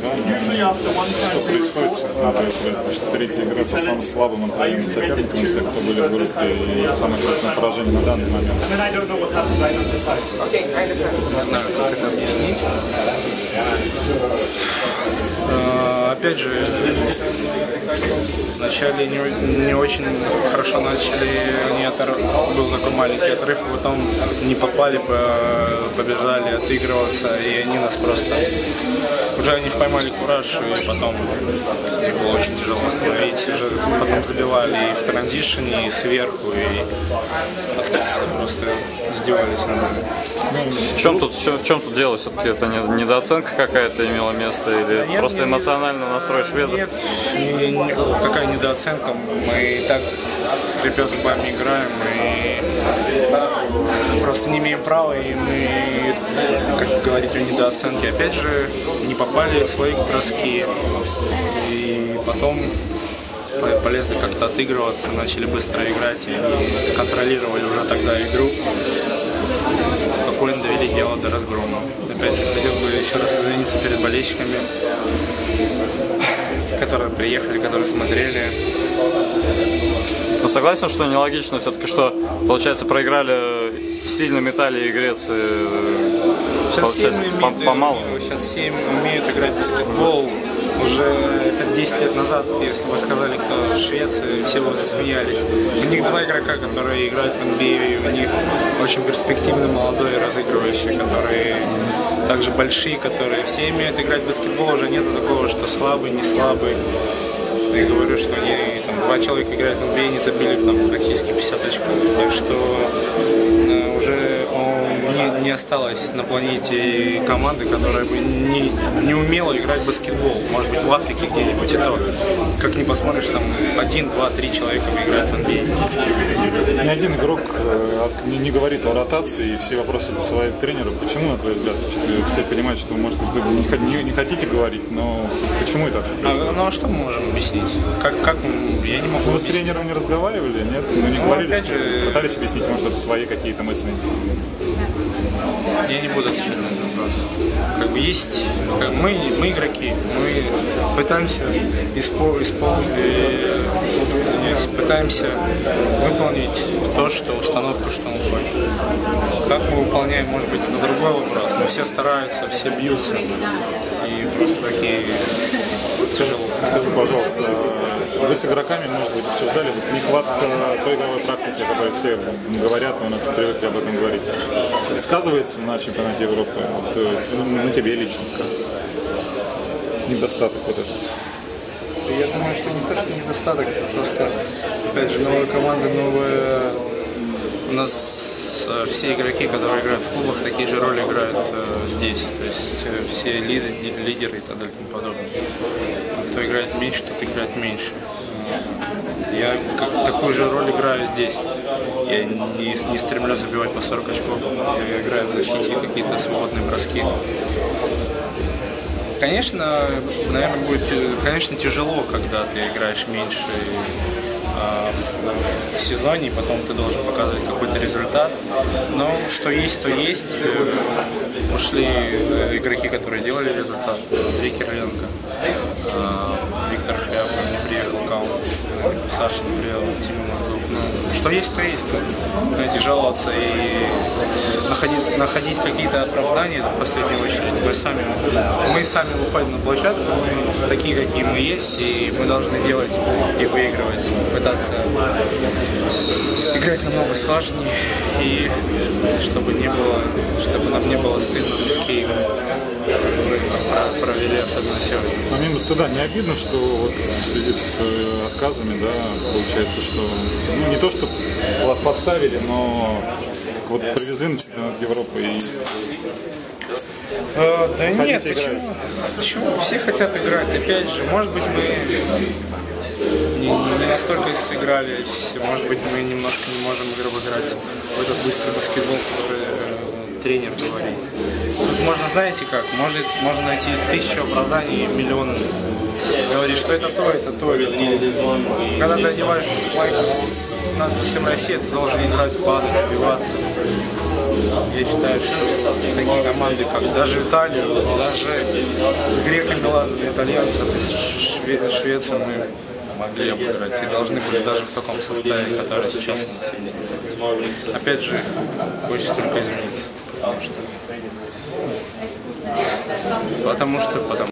Что происходит? Что третья игра со самым слабым антрейным соперником, тех, кто были в группе, и самое крупное поражение на данный момент. Не знаю, как это объяснить. А, Опять же, вначале не, не очень хорошо начали, они отор- был такой маленький отрыв, а потом не попали, по- побежали отыгрываться, и они нас просто... Уже они поймали кураж, и потом было очень тяжело остановить. Уже потом забивали и в транзишене, и сверху, и просто издевались над нами. В чем тут, в чем тут дело? Все-таки это не- недооценка какая-то имела место или Нет, просто не- эмоциональный настрой шведов? Нет, не- не- какая недооценка. Мы и так скрипя зубами играем, и просто не имеем права, и мы, как говорить о недооценке, опять же, не попали в свои броски. И потом по- полезли как-то отыгрываться, начали быстро играть, и контролировали уже тогда игру. Спокойно довели дело до разгрома. Опять же, хотел бы еще раз извиниться перед болельщиками, которые приехали, которые смотрели. Ну, согласен, что нелогично все-таки, что, получается, проиграли сильным Италии и Греции, э, Сейчас все, умеют, по- помалу. сейчас все умеют играть в баскетбол. Уже это 10 лет назад, если бы сказали, кто Швеция, все бы засмеялись. У них два игрока, которые играют в NBA, и у них очень перспективный молодой разыгрывающий, которые также большие, которые все умеют играть в баскетбол, уже нет такого, что слабый, не слабый. Я говорю, что они, там, два человека играют в NBA, не забили там, практически 50 очков. Так что э, уже э, не, не осталось на планете команды, которая бы не, не умела играть в баскетбол. Может быть, в Африке где-нибудь и то. Как ни посмотришь, там один, два, три человека играют в NBA. Ни один игрок э, не, не говорит о ротации, и все вопросы посылает тренеру. Почему, на твой взгляд? Все понимают, что, может быть, вы не, не- не хотите говорить, но почему это вообще происходит? А, ну а что мы можем объяснить? Как, как мы- я не могу Ну, Вы с объяснить. тренером не разговаривали, нет? Ну, не Ну, говорили, опять что же- пытались объяснить, может, это свои какие-то мысли. Я не буду отвечать на этот вопрос. Как бы есть, как мы, мы игроки, мы пытаемся испо, испол, э, пытаемся выполнить то, что установку, что он хочет. Как мы выполняем, может быть, это другой вопрос. Но все стараются, все бьются. И просто такие тяжело. Скажи, пожалуйста, вы с игроками, может быть, обсуждали вот нехватка той игровой практики, о которой все говорят, у нас привыкли об этом говорить. Сказывается на чемпионате Европы? Вот, э, ну, на тебе лично как? Недостаток вот этот. Я думаю, что не то, что недостаток, просто, опять же, новая команда, новая... У нас все игроки, которые играют в клубах, такие же роли играют э, здесь. То есть э, все лидеры и так далее и тому подобное. Кто играет меньше, тот играет меньше. Я такую же роль играю здесь. Я не, не стремлюсь забивать по 40 очков. Я играю в защите какие-то свободные броски. Конечно, наверное, будет, конечно, тяжело, когда ты играешь меньше а, в, в сезоне, потом ты должен показывать какой-то результат. Но что есть, то есть. Э, Ушли э, игроки, которые делали результат. Андрей Кириленко, Виктор Хряп, не приехал Каун, Саша не приехал. Ну, что есть, то есть. Тут, знаете, жаловаться и находить, находить какие-то оправдания, это в последнюю очередь. Мы сами, мы сами выходим на площадку, мы такие, какие мы есть, и мы должны делать и выигрывать, пытаться играть намного сложнее, и чтобы не было, чтобы нам не было стыдно за такие игры, провели, особенно сегодня. Помимо стыда, не обидно, что вот в связи с э, отказами, да, получается, что ну, не то, что вас подставили, но вот привезли на чемпионат Европы и Э, да Хотите нет, играть? почему? Почему? Все хотят играть. Опять же, может быть, мы не, не настолько сыгрались, может быть, мы немножко не можем играть в этот быстрый баскетбол, который э, тренер говорит. Можно, знаете как, может, можно найти тысячу оправданий, миллион говорить, что это то, это то, это то. Когда ты одеваешь майку над всем России, ты должен играть, падать, отбиваться. Я считаю, что такие команды, как даже Италию, даже с греками, ладно, итальянцев, Шве- Швецию мы могли обыграть и должны были даже в таком составе, который сейчас у нас есть. Опять же, хочется только измениться, потому что потому что, потому